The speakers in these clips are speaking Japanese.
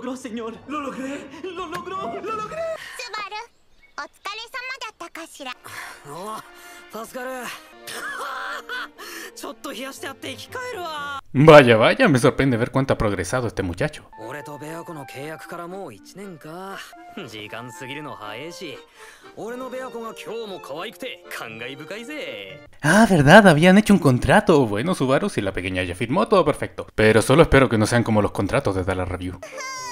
logró, señor. ¡Lo logré! ¡Lo logró! ¡Lo logré! ¡Subaru! ¡Otsukaresama datta kashira! Vaya, vaya, me sorprende ver cuánto ha progresado este muchacho. Ah, verdad, habían hecho un contrato. Bueno, Subaru, si la pequeña ya firmó, todo perfecto. Pero solo espero que no sean como los contratos de la Review.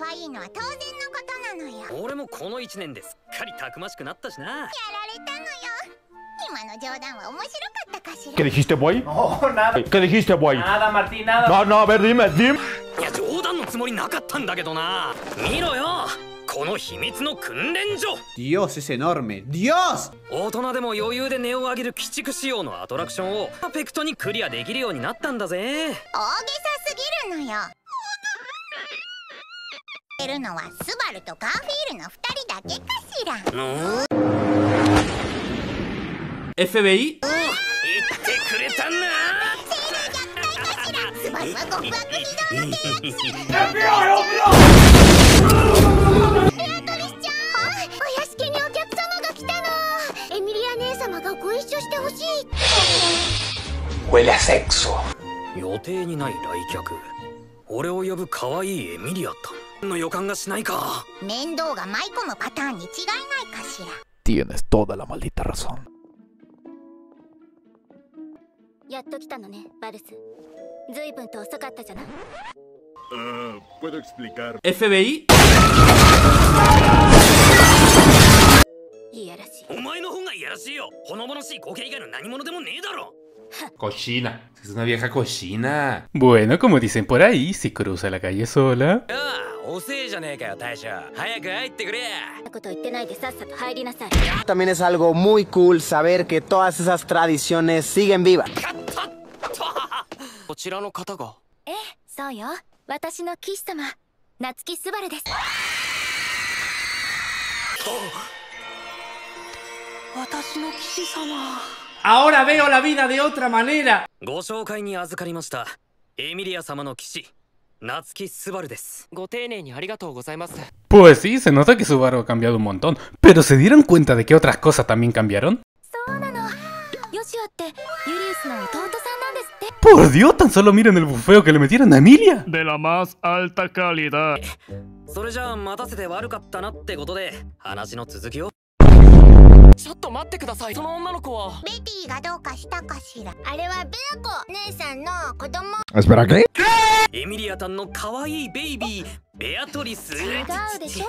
可愛いのは当然のことなのよやら俺もこの1年ですっかりたくましくなったしなれたのよ今の冗談は面白かったかし ¿Qué ら dijiste, boy? No, nada. ¿Qué dijiste, boy? Nada, Martín, nada. No, no, a ver, dime, dime. いや冗談のつもりなかったんだけどな見ろよこの秘密の訓練所 Dios, es enorme. ¡Dios! 大人でも余裕で値を上げる鬼畜仕様のアトラクションをパーフェクトにクリアできるようになったんだぜ大げさすぎるのよいるのはスバルとガーフィールの2人だけかしら。FBI. 言ってくれたな。スバルは極悪非道の契約者ベアトリスちゃんお屋敷にお客様が来たの。エミリア姉様がご一緒してほしい Huele a sexo. 予定にない来客。俺を呼ぶ可愛いエミリアタンの予感がしないか。面倒が舞い込むパターンに違いないかしら。Tienes toda la maldita razón. やっと来たのねバルス。ずいぶんと遅かったじゃな。い Puedo explicar. FBI. Cochina. Es una vieja cochina. Bueno, como dicen por ahí, si cruza la calle sola. También es algo muy cool saber que todas esas tradiciones siguen vivas. こちらの方がええそうよ私の騎士様夏木スバルです私の騎士様 Ahora veo la vida de otra manera. ご紹介に預かりましたエミリア様の騎士夏木スバルですご丁寧にありがとうございます Pues sí, se nota que Subaru ha cambiado un montón. Pero ¿se dieron cuenta de que otras cosas también cambiaron? そうなのヨシオってユリウスの弟さんなんですって Por Dios, tan solo miren el bufeo que le metieron a Emilia. De la más alta calidad. ちょっと待ってください。その女の子は。ベティがどうかしたかしら。あれはベアコ姉さんの子供。Espera, ¿qué? エミリアタンの可愛いベイビー。ベアトリス。違うでしょ？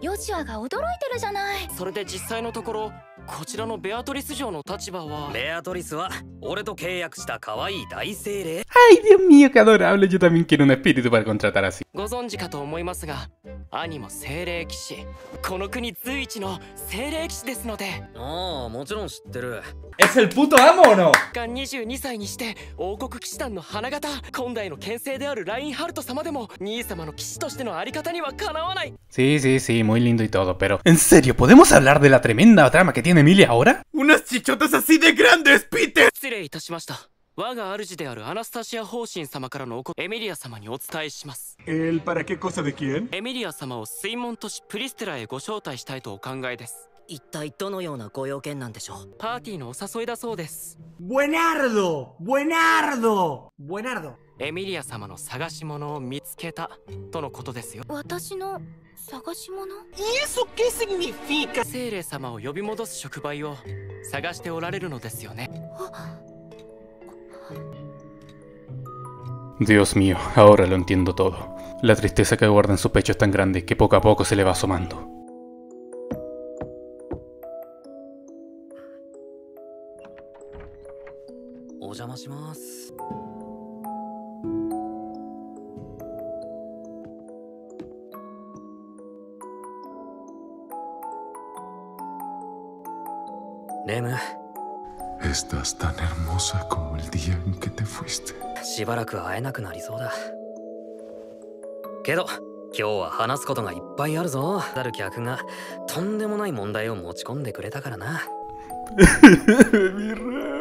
ヨシオが驚いてるじゃない。それで実際のところこちらのベアトリス嬢の立場は。ベアトリスは俺と契約した可愛い大精霊。Ay, Dios mío, qué adorable. Yo también quiero un espíritu para contratar así. ご存知かと思いますが兄も精霊騎士。この国随一の精霊騎士ですので。ああもちろん知ってる。えっそーの？22歳にして王国騎士団の花形。今代の牽制であるラインハルト様でも兄様の騎士としてのあり方にはかなわない。せいせいせいもいりんどいとどペロんせりょ podemos hablar de la tremenda trama que tiene Emilia ahora? unas chichotas así de grandes Peter. 失礼いたしました。我が主であるアナスタシア方針様からのおこエミリア様にお伝えします ¿El para qué cosa de quién? エミリア様を水門都市プリステラへご招待したいとお考えです一体どのようなご用件なんでしょう？パーティーのお誘いだそうです Buenardo. Buenardo. Buenardo. エミリア様の探し物を見つけたとのことですよ私の探し物？¿Y eso qué significa? 精霊様を呼び戻す触媒を探しておられるのですよね Dios mío, ahora lo entiendo todo. La tristeza que guarda en su pecho es tan grande que poco a poco se le va asomando. Estás tan hermosa como el día en que te fuiste. しばらく会えなくなりそうだ。けど今日は話すことがいっぱいあるぞ。ある客がとんでもない問題を持ち込んでくれたからな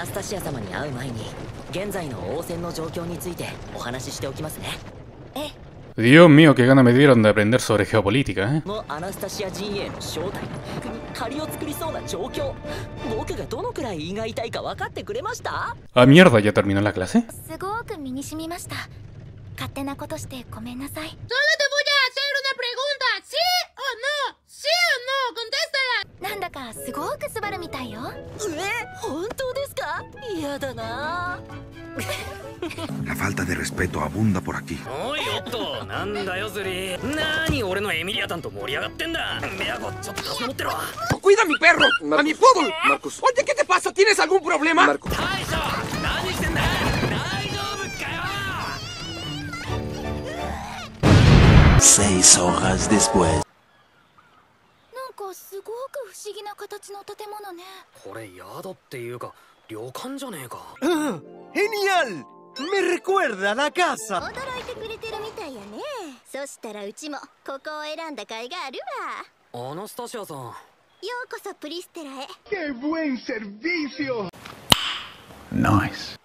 ナスタシア様に会う前に現在の応戦の状況についてお話ししておきますね。え Dios mío, qué gana me dieron de aprender sobre geopolítica, ¿eh? Ah, mierda, ya terminó la clase. Solo te voy a hacer una pregunta, ¿sí o no? ¿Sí o no? Contéstala. なんだかすごくスバルみたいよ。え、本当です La falta de respeto abunda por aquí. ¡Cuida a mi perro! ¡A mi fútbol. Marcus. Oye, ¿qué te pasa? ¿Tienes algún problema? Seis horas después. 旅館じゃねえか。¡Genial! Me recuerda a la casa. 驚いてくれてるみたいやね。そしたらうちもここを選んだ甲斐があるわ。アナスタシアさん。ようこそプリステラへ。¡Qué buen servicio! Nice.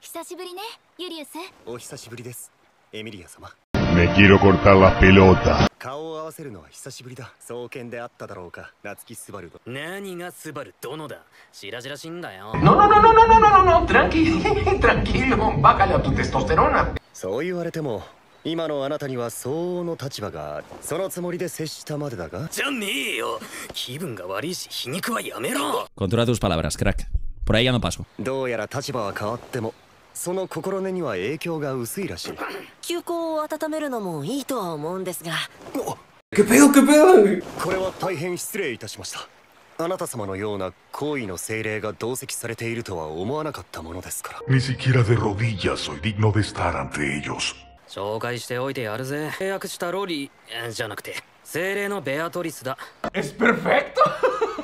久しぶりねユリウス。お久しぶりです。エミリア様 me quiero cortar las pelotas. 顔を合わせるのは久しぶりだ。創建であっただろうか、夏木スバルの。何がスバル殿だ白々しいんだよ。No, no, no, no, no, no, no, no, tranquilo, tranquilo, tu testosterona. そう言われても、今のあなたには相応の立場がある。そのつもりで接したまでだが。じゃねえよ気分が悪いし、皮肉はやめろ Controla tus palabras, crack. Por ahí ya no paso. どうやら立場は変わっても、その心根には影響が薄いらしい。休校を温めるのもいいとは思うんですが.これは大変失礼いたしました。あなた様のような行為の精霊が同席されているとは思わなかったものですから。Ni siquiera de rodillas soy digno de estar ante ellos. 紹介しておいてやるぜ。契約したロリえじゃなくて精霊のベアトリスだ。Es perfecto.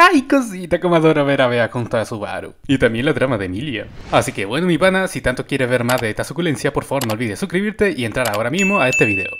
¡Ay, cosita! Como adoro ver a Bea junto a Subaru. Y también la trama de Emilia. Así que bueno, mi pana, si tanto quieres ver más de esta suculencia, por favor no olvides suscribirte y entrar ahora mismo a este video.